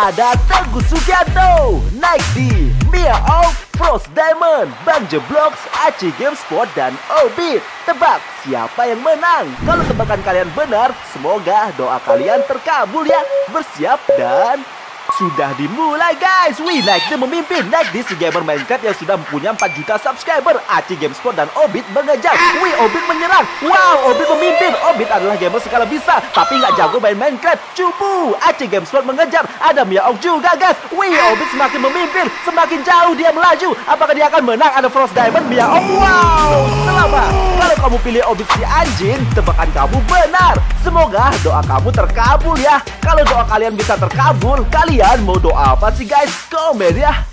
ada Teguh Sugianto naik di Mia Oak, Frost Diamond, Bang Jeblox, Aci Game Sport, dan Obit. Tebak siapa yang menang? Kalau tebakan kalian benar, semoga doa kalian terkabul ya. Bersiap dan sudah dimulai guys. Wih naik dia memimpin. Naik di si gamer Minecraft yang sudah punya 4 juta subscriber. Aci Gamespot dan Obit mengejar. Wih Obit menyerang. Wow Obit memimpin. Obit adalah gamer skala bisa Tapi nggak jago main Minecraft. Cupu. Aci Gamespot mengejar. Ada Mia Ong juga guys. Wih Obit semakin memimpin. Semakin jauh dia melaju. Apakah dia akan menang? Ada Frost Diamond Mia Ong. Wow Selamat. Kalau kamu pilih Obit si anjing Tebakan kamu benar Semoga doa kamu terkabul ya Kalau doa kalian bisa terkabul Kalian mau doa apa sih guys? Komen ya